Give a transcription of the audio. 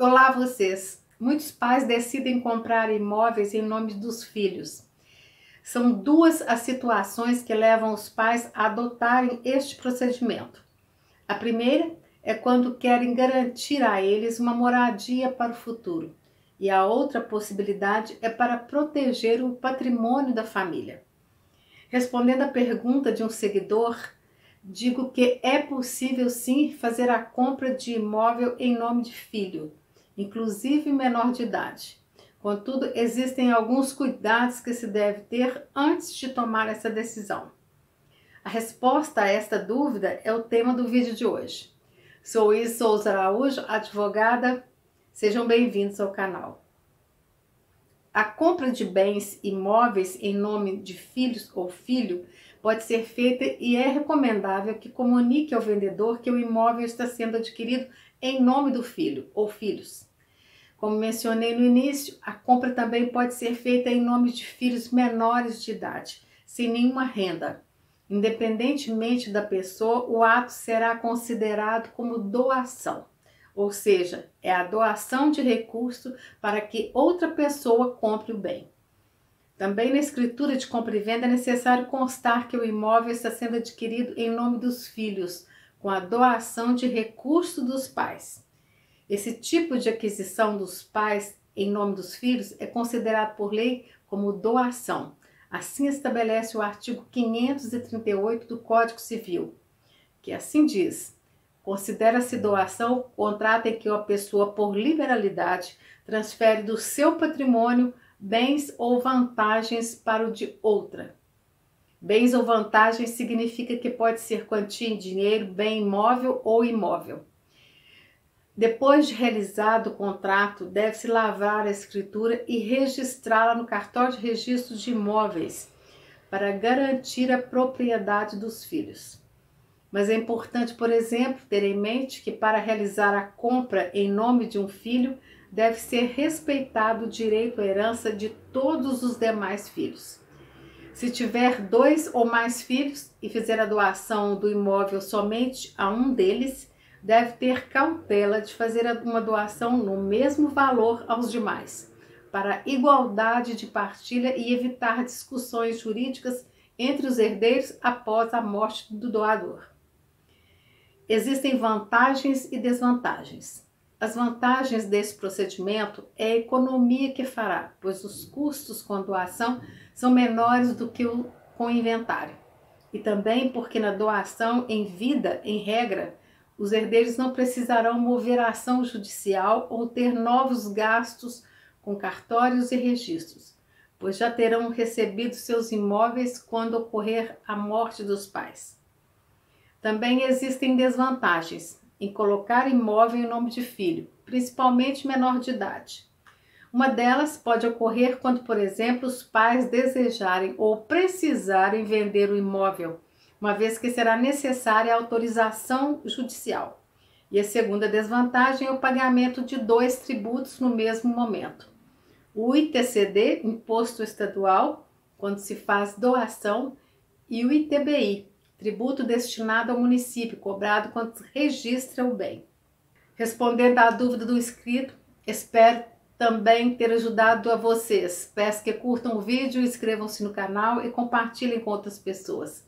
Olá vocês! Muitos pais decidem comprar imóveis em nome dos filhos. São duas as situações que levam os pais a adotarem este procedimento. A primeira é quando querem garantir a eles uma moradia para o futuro, e a outra possibilidade é para proteger o patrimônio da família. Respondendo à pergunta de um seguidor, digo que é possível sim fazer a compra de imóvel em nome de filho inclusive menor de idade. Contudo, existem alguns cuidados que se deve ter antes de tomar essa decisão. A resposta a esta dúvida é o tema do vídeo de hoje. Sou Is Souza Araújo, advogada. Sejam bem-vindos ao canal. A compra de bens imóveis em nome de filhos ou filho pode ser feita e é recomendável que comunique ao vendedor que o imóvel está sendo adquirido em nome do filho ou filhos. Como mencionei no início, a compra também pode ser feita em nome de filhos menores de idade, sem nenhuma renda. Independentemente da pessoa, o ato será considerado como doação, ou seja, é a doação de recurso para que outra pessoa compre o bem. Também na escritura de compra e venda é necessário constar que o imóvel está sendo adquirido em nome dos filhos, com a doação de recurso dos pais. Esse tipo de aquisição dos pais em nome dos filhos é considerado por lei como doação. Assim estabelece o artigo 538 do Código Civil, que assim diz: considera-se doação o contrato em que uma pessoa, por liberalidade, transfere do seu patrimônio bens ou vantagens para o de outra. Bens ou vantagens significa que pode ser quantia em dinheiro, bem imóvel ou imóvel. Depois de realizado o contrato, deve-se lavrar a escritura e registrá-la no cartório de registro de imóveis para garantir a propriedade dos filhos. Mas é importante, por exemplo, ter em mente que para realizar a compra em nome de um filho, deve ser respeitado o direito à herança de todos os demais filhos. Se tiver dois ou mais filhos e fizer a doação do imóvel somente a um deles, deve ter cautela de fazer uma doação no mesmo valor aos demais, para igualdade de partilha e evitar discussões jurídicas entre os herdeiros após a morte do doador. Existem vantagens e desvantagens. As vantagens desse procedimento é a economia que fará, pois os custos com a doação são menores do que o com inventário. E também porque na doação em vida, em regra, os herdeiros não precisarão mover a ação judicial ou ter novos gastos com cartórios e registros, pois já terão recebido seus imóveis quando ocorrer a morte dos pais. Também existem desvantagens em colocar imóvel em nome de filho, principalmente menor de idade. Uma delas pode ocorrer quando, por exemplo, os pais desejarem ou precisarem vender o imóvel uma vez que será necessária a autorização judicial. E a segunda desvantagem é o pagamento de dois tributos no mesmo momento. O ITCD, Imposto Estadual, quando se faz doação, e o ITBI, tributo destinado ao município, cobrado quando se registra o bem. Respondendo à dúvida do inscrito, espero também ter ajudado a vocês. Peço que curtam o vídeo, inscrevam-se no canal e compartilhem com outras pessoas.